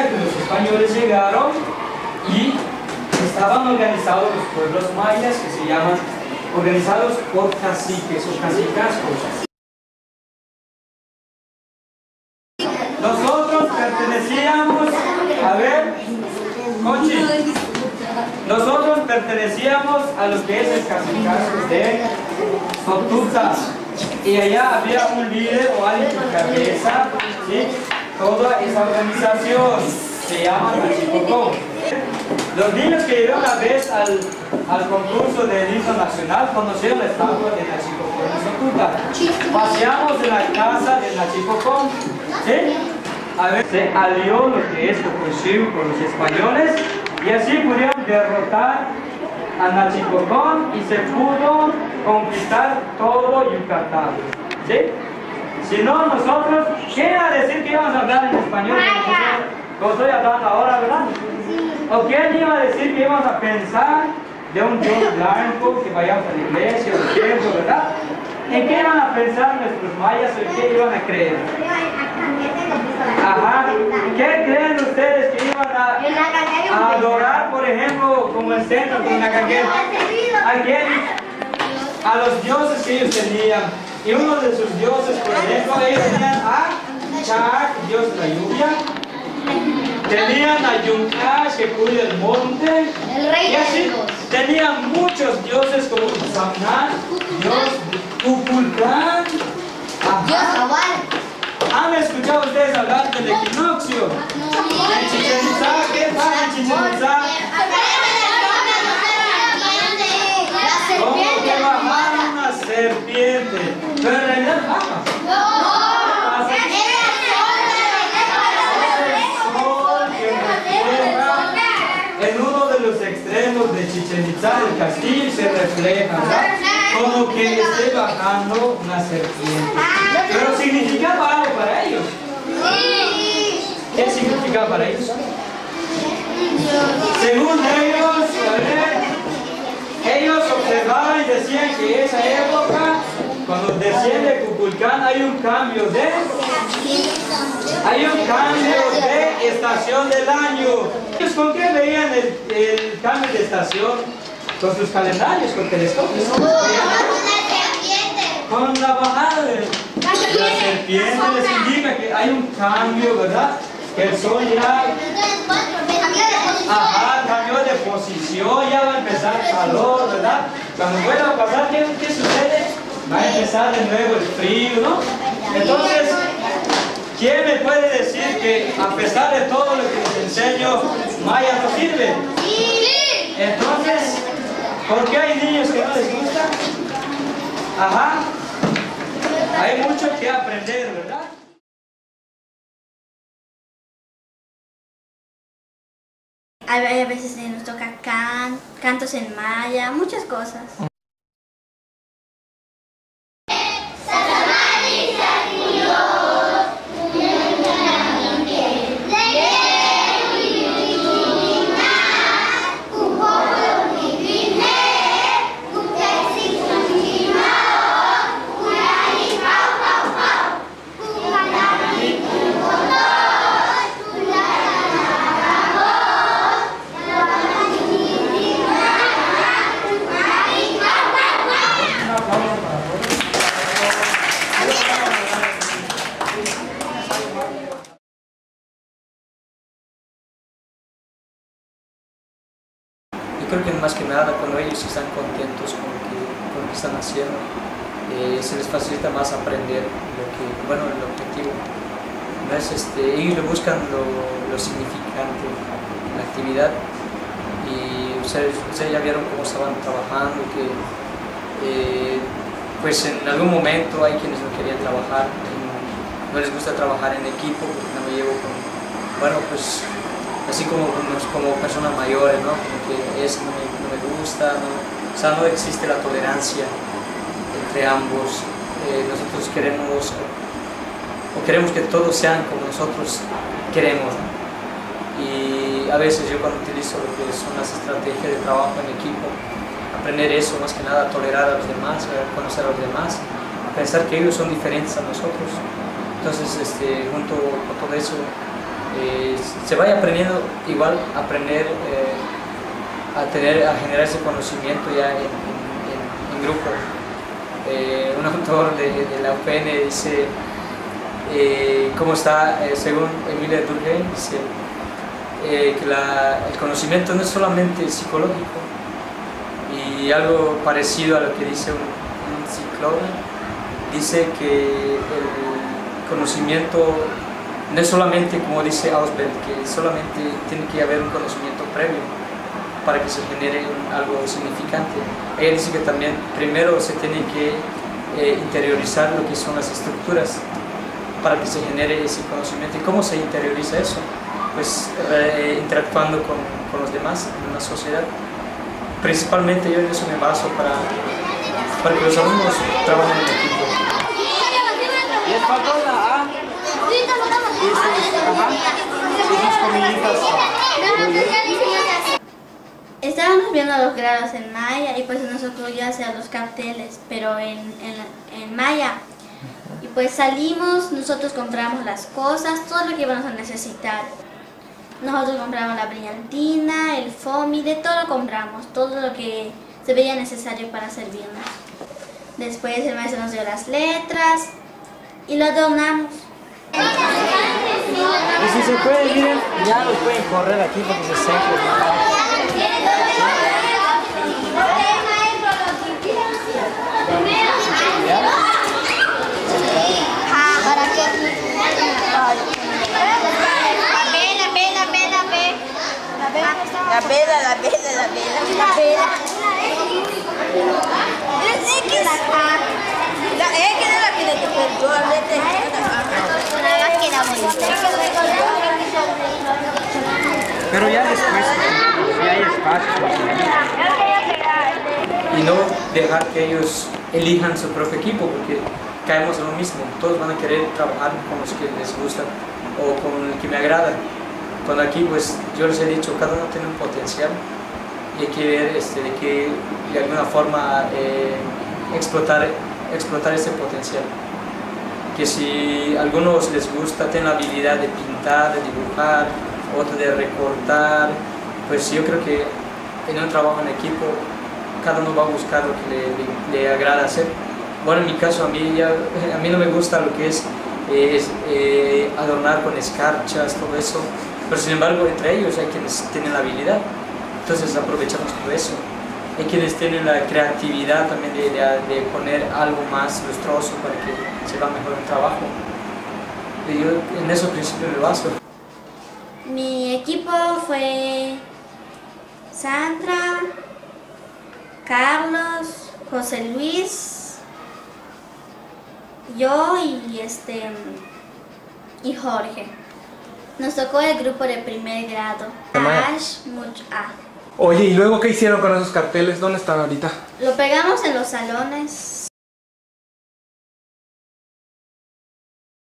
que los españoles llegaron y estaban organizados los pueblos mayas que se llaman organizados por caciques o cacicascos. Nosotros pertenecíamos, a ver, Conchi, nosotros pertenecíamos a lo que es el cacicasco de Sotuta. Y allá había un líder o alguien que cabeza, ¿sí? Toda esa organización se llama Nachipocón. Los niños que llegaron una vez al, al concurso de himno nacional conocieron la estatua de Nachipocón en. Paseamos en la casa de Nachipocón, ¿sí? A ver, se alió lo que es Tokushima con los españoles y así pudieron derrotar a Nachipocón y se pudo conquistar todo Yucatán. ¿Sí? Si no, nosotros, ¿quién iba a decir que íbamos a hablar en español? Como estoy hablando ahora, ¿verdad? ¿O quién iba a decir que íbamos a pensar de un Dios blanco, que vayamos a la iglesia, al templo, ¿verdad? ¿En qué iban a pensar nuestros mayas o en qué iban a creer? Ajá. ¿Qué creen ustedes que iban a, a adorar, por ejemplo, como el centro, como la canguera? ¿A quién? A los dioses que ellos tenían. Y uno de sus dioses, por ejemplo, ellos tenían a Chak, dios de la lluvia. Tenían a Yunkash, que cuida el monte. Y así tenían muchos dioses como Samnan, dios Kukulkan. Ajá. ¿Han escuchado ustedes hablar del equinoccio? En Chichen Itzá, ¿qué pasa en Chichen Itzá? ¿Cómo que bajaron una serpiente? Pero en realidad baja. En uno de los extremos el castillo, se refleja. Como que esté bajando una serpiente. Pero significaba algo para ellos. ¿Qué significaba para ellos? Según ellos, ellos observaban y decían que en esa época, cuando desciende Cuculcán, hay un cambio de... Hay un cambio de estación del año. ¿Ellos con qué veían el cambio de estación? Con sus calendarios, con telescopios. Con la bajada de la serpiente les indica que hay un cambio, ¿verdad? Que el sol ya ajá, cambió de posición, ya va a empezar el calor, ¿verdad? Cuando vuelva a pasar, ¿qué, qué sucede? Va a empezar de nuevo el frío, ¿no? Entonces, ¿quién me puede decir que a pesar de todo lo que les enseño, Maya no sirve? Entonces, ¿por qué hay niños que no les gusta? Ajá. Hay mucho que aprender, ¿verdad? A veces nos toca can, cantos en maya, muchas cosas. Más que nada cuando ellos están contentos con lo que, con lo que están haciendo, eh, se les facilita más aprender lo que, bueno, el objetivo. ¿no es? este, ellos le buscan lo, lo significante la actividad y ustedes, ustedes ya vieron cómo estaban trabajando, que eh, pues en algún momento hay quienes no querían trabajar, no les gusta trabajar en equipo, porque no me llevo con, bueno, pues así como, como, personas mayores, ¿no? Como que no me, no me gusta, ¿no? o sea, no existe la tolerancia entre ambos. Eh, nosotros queremos, o queremos que todos sean como nosotros queremos. Y a veces yo cuando utilizo lo que son las estrategias de trabajo en equipo, aprender eso, más que nada, tolerar a los demás, conocer a los demás, pensar que ellos son diferentes a nosotros. Entonces, este, junto con todo eso, eh, se vaya aprendiendo igual aprender a tener a generar ese conocimiento ya en, grupo. Un autor de, de, la UPN dice cómo está según Emilia Durkheim dice que el conocimiento no es solamente psicológico. Y algo parecido a lo que dice un, un ciclón dice que el conocimiento no es solamente, como dice Ausbeld, que solamente tiene que haber un conocimiento previo para que se genere algo significante. Ella dice que también primero se tiene que eh, interiorizar lo que son las estructuras para que se genere ese conocimiento. ¿Y cómo se interioriza eso? Pues eh, interactuando con, con, los demás en una sociedad. Principalmente yo en eso me baso para, para que los alumnos trabajen en equipo. Estábamos viendo los grados en Maya y pues nosotros ya hacíamos los carteles, pero en, en, en Maya. Y pues salimos, nosotros compramos las cosas, todo lo que íbamos a necesitar. Nosotros compramos la brillantina, el foamy, de todo compramos, todo lo que se veía necesario para servirnos. Después el maestro nos dio las letras y lo adornamos. Y si se puede, miren, ya los pueden correr aquí porque se secan. La vela, la vela, la vela, la vela. La X. La X es la que le perdó a Pero ya después, si hay espacio. Y no dejar que ellos elijan su propio equipo, porque caemos en lo mismo. Todos van a querer trabajar con los que les gustan o con el que me agrada. Cuando aquí, pues yo les he dicho, cada uno tiene un potencial y hay que ver este, de que de alguna forma eh, explotar, explotar ese potencial. Que si a algunos les gusta, tienen la habilidad de pintar, de dibujar, otro de recortar, pues yo creo que en un trabajo en equipo cada uno va a buscar lo que le, agrada hacer. Bueno, en mi caso a mí, a mí no me gusta lo que es, es eh, adornar con escarchas, todo eso, pero sin embargo entre ellos hay quienes tienen la habilidad, entonces aprovechamos todo eso. Hay quienes tienen la creatividad también de, de, de poner algo más lustroso para que se va mejor el trabajo. Y yo en eso principio me baso. Mi equipo fue Sandra, Carlos, José Luis, yo y este y Jorge. Nos tocó el grupo de primer grado. Ash Much A. Oye, ¿y luego qué hicieron con esos carteles? ¿Dónde están ahorita? Lo pegamos en los salones